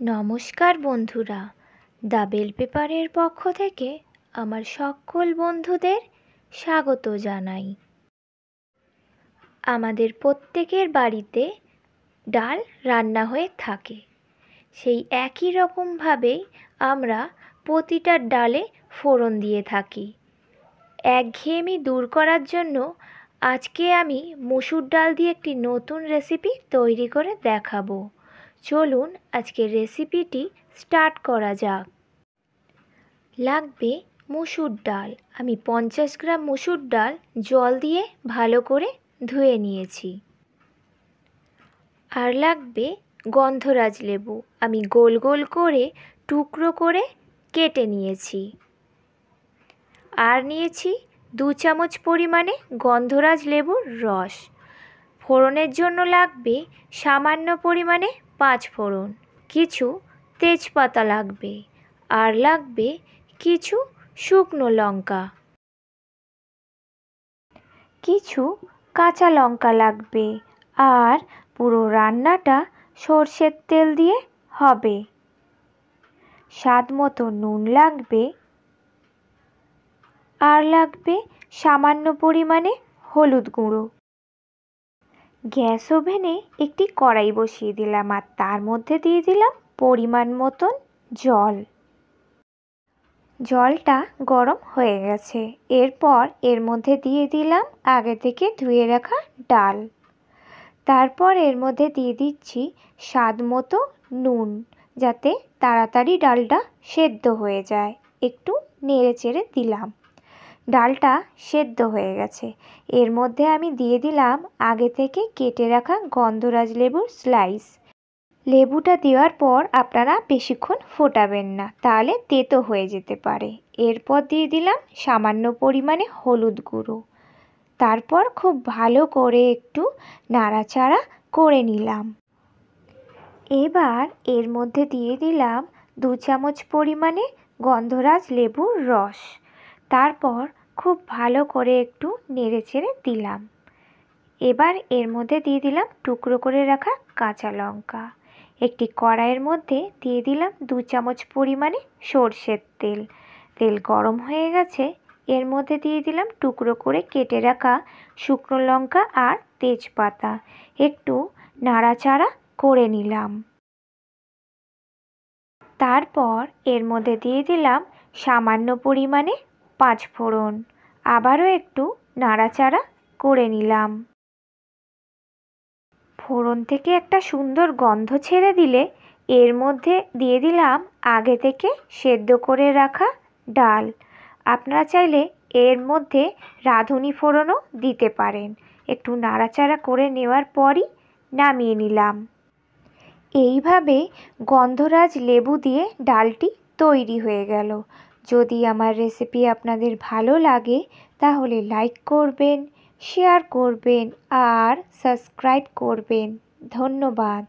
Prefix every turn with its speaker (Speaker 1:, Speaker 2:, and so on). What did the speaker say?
Speaker 1: নমস্কার বন্ধুরা। The bell পেপারের পক্ষ থেকে আমার সকল বন্ধুদের স্বাগত জানাই। আমাদের প্রত্যেকের বাড়িতে ডাল রান্না হয়ে থাকে। সেই একই রকমভাবেই আমরা প্রতিটা ডালে ফোড়ন দিয়ে থাকি। একঘেয়েমি দূর করার জন্য আজকে আমি মুসুর ডাল দিয়ে একটি নতুন রেসিপি তৈরি করে দেখাবো। চলুন আজকের রেসিপিটি স্টার্ট করা যাক। লাগবে মুসুর ডাল। আমি পঞ্চাশ গ্রাম মুসুর ডাল জল দিয়ে ভালো করে ধুয়ে নিয়েছি। আর লাগবে গন্ধরাজ লেবু। আমি গোল গোল করে টুকরো করে কেটে নিয়েছি। আর নিয়েছি দু চামচ পরিমাণে গন্ধরাজ লেবুর রস। ফোড়নের জন্য লাগবে সামান্য পরিমাণে পাঁচ ফোড়ন, কিছু তেজপাতা লাগবে, আর লাগবে কিছু শুকনো লঙ্কা। কিছু কাঁচা লঙ্কা লাগবে, আর পুরো রান্নাটা সর্ষের তেল দিয়ে হবে। স্বাদ মতো নুন লাগবে, আর লাগবে সামান্য পরিমাণে হলুদ গুঁড়ো। গ্যাস ওভেনে একটি কড়াই বসিয়ে দিলাম আর তার মধ্যে দিয়ে দিলাম পরিমাণ মতন জল। জলটা গরম হয়ে গেছে। এরপর এর মধ্যে দিয়ে দিলাম আগে থেকে ধুয়ে রাখা ডাল। তারপর এর মধ্যে দিয়ে দিচ্ছি স্বাদ মতো নুন যাতে তাড়াতাড়ি ডালটা সেদ্ধ হয়ে যায়। একটু নেড়ে চেড়ে দিলাম। ডালটা সেদ্ধ হয়ে গেছে। এর মধ্যে আমি দিয়ে দিলাম আগে থেকে কেটে রাখা গন্ধরাজ লেবুর স্লাইস। লেবুটা দেওয়ার পর আপনারা বেশিক্ষণ ফোটাবেন না, তাহলে তেতো হয়ে যেতে পারে। এরপর দিয়ে দিলাম সামান্য পরিমাণে হলুদ গুঁড়ো। তারপর খুব ভালো করে একটু নাড়াচাড়া করে নিলাম। এবার এর মধ্যে দিয়ে দিলাম দু চামচ পরিমাণে গন্ধরাজ লেবুর রস। তারপর খুব ভালো করে একটু নেড়ে চেড়ে দিলাম। এবার এর মধ্যে দিয়ে দিলাম টুকরো করে রাখা কাঁচা লঙ্কা। একটি কড়াইয়ের মধ্যে দিয়ে দিলাম দু চামচ পরিমাণে সর্ষের তেল। তেল গরম হয়ে গেছে, এর মধ্যে দিয়ে দিলাম টুকরো করে কেটে রাখা শুকনো লঙ্কা আর তেজপাতা। একটু নাড়াচাড়া করে নিলাম। তারপর এর মধ্যে দিয়ে দিলাম সামান্য পরিমাণে পাঁচ ফোড়ন। আবারও একটু নাড়াচাড়া করে নিলাম। ফোড়ন থেকে একটা সুন্দর গন্ধ ছেড়ে দিলে এর মধ্যে দিয়ে দিলাম আগে থেকে সেদ্ধ করে রাখা ডাল। আপনারা চাইলে এর মধ্যে রাঁধুনি ফোড়নও দিতে পারেন। একটু নাড়াচাড়া করে নেওয়ার পরই নামিয়ে নিলাম। এইভাবে গন্ধরাজ লেবু দিয়ে ডালটি তৈরি হয়ে গেল। যদি আমার রেসিপি আপনাদের ভালো লাগে, তাহলে লাইক করবেন শেয়ার করবেন আর সাবস্ক্রাইব করবেন। ধন্যবাদ।